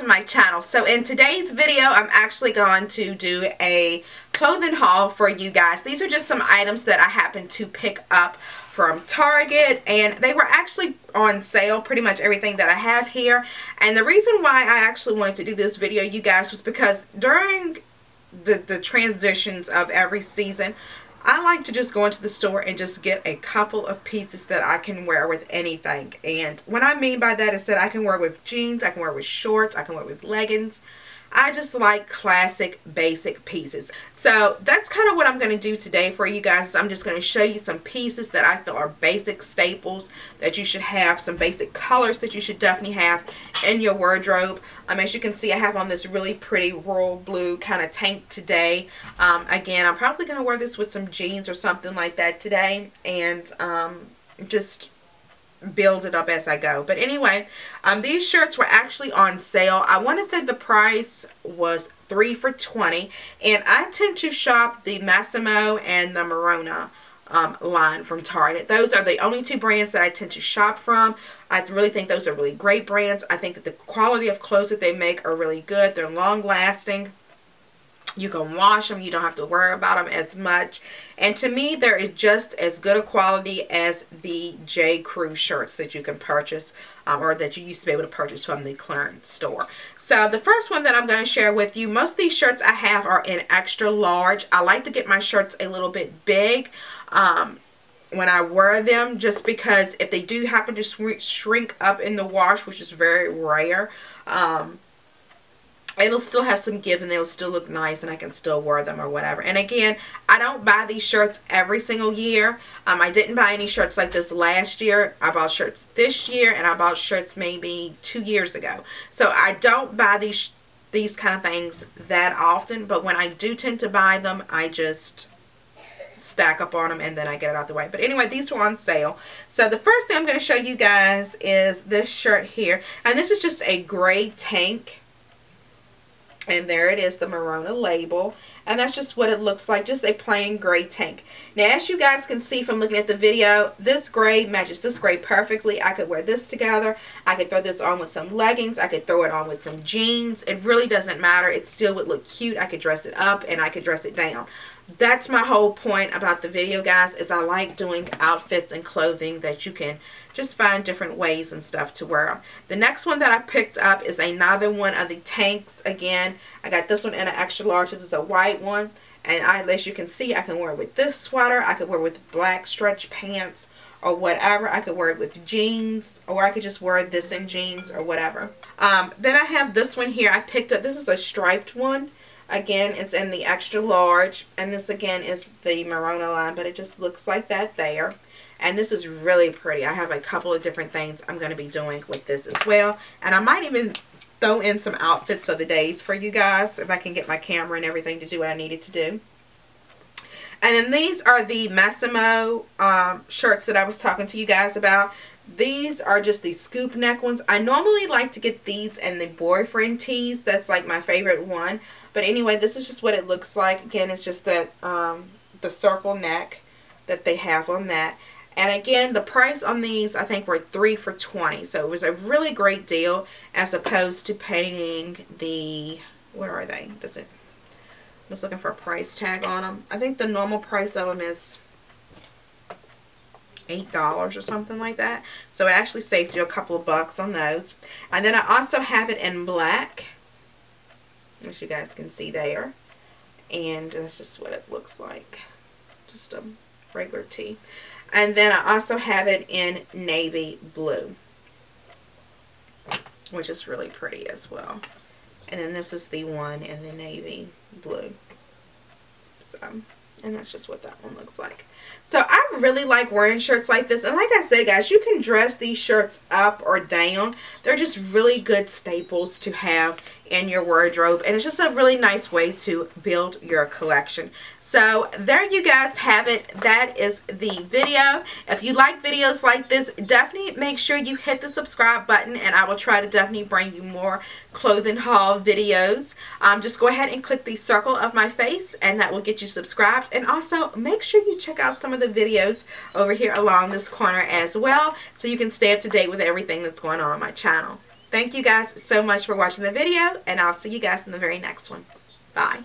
to my channel. So in today's video, I'm actually going to do a clothing haul for you guys. These are just some items that I happened to pick up from Target and they were actually on sale pretty much everything that I have here and the reason why I actually wanted to do this video you guys was because during the, the transitions of every season I like to just go into the store and just get a couple of pieces that I can wear with anything. And what I mean by that is that I can wear with jeans, I can wear with shorts, I can wear with leggings, I just like classic basic pieces. So that's kind of what I'm going to do today for you guys. I'm just going to show you some pieces that I feel are basic staples that you should have. Some basic colors that you should definitely have in your wardrobe. Um, as you can see I have on this really pretty royal blue kind of tank today. Um, again I'm probably going to wear this with some jeans or something like that today. And um, just build it up as I go. But anyway, um, these shirts were actually on sale. I want to say the price was 3 for 20 And I tend to shop the Mossimo and the Merona um, line from Target. Those are the only two brands that I tend to shop from. I really think those are really great brands. I think that the quality of clothes that they make are really good. They're long lasting you can wash them you don't have to worry about them as much. And to me there is just as good a quality as the J. Crew shirts that you can purchase um, or that you used to be able to purchase from the clearance store. So the first one that I'm going to share with you most of these shirts I have are in extra large. I like to get my shirts a little bit big um, when I wear them just because if they do happen to shrink up in the wash which is very rare um, it'll still have some give and they'll still look nice and I can still wear them or whatever. And again, I don't buy these shirts every single year. Um, I didn't buy any shirts like this last year. I bought shirts this year and I bought shirts maybe two years ago. So I don't buy these these kind of things that often, but when I do tend to buy them, I just stack up on them and then I get it out the way. But anyway, these were on sale. So the first thing I'm going to show you guys is this shirt here. And this is just a gray tank and there it is, the Merona label. And that's just what it looks like, just a plain gray tank. Now, as you guys can see from looking at the video, this gray matches this gray perfectly. I could wear this together. I could throw this on with some leggings. I could throw it on with some jeans. It really doesn't matter. It still would look cute. I could dress it up and I could dress it down. That's my whole point about the video, guys, is I like doing outfits and clothing that you can just find different ways and stuff to wear them. The next one that I picked up is another one of the tanks. Again, I got this one in an extra large. This is a white one. And I, as you can see, I can wear it with this sweater. I could wear it with black stretch pants or whatever. I could wear it with jeans or I could just wear this in jeans or whatever. Um, then I have this one here. I picked up, this is a striped one. Again, it's in the extra large. And this again is the Merona line, but it just looks like that there. And this is really pretty. I have a couple of different things I'm going to be doing with this as well. And I might even throw in some outfits of the days for you guys if I can get my camera and everything to do what I needed to do. And then these are the Mossimo um, shirts that I was talking to you guys about. These are just the scoop neck ones. I normally like to get these and the boyfriend tees. That's like my favorite one. But anyway, this is just what it looks like. Again, it's just the, um, the circle neck that they have on that. And again, the price on these, I think, were 3 for 20 So it was a really great deal as opposed to paying the, where are they? Does it, I was looking for a price tag on them. I think the normal price of them is $8 or something like that. So it actually saved you a couple of bucks on those. And then I also have it in black, as you guys can see there. And that's just what it looks like. Just a regular tee. And then I also have it in navy blue, which is really pretty as well. And then this is the one in the navy blue. So, and that's just what that one looks like. So I really like wearing shirts like this. And like I said, guys, you can dress these shirts up or down. They're just really good staples to have in your wardrobe and it's just a really nice way to build your collection. So there you guys have it. That is the video. If you like videos like this definitely make sure you hit the subscribe button and I will try to definitely bring you more clothing haul videos. Um, just go ahead and click the circle of my face and that will get you subscribed. And also make sure you check out some of the videos over here along this corner as well so you can stay up to date with everything that's going on on my channel thank you guys so much for watching the video, and I'll see you guys in the very next one. Bye.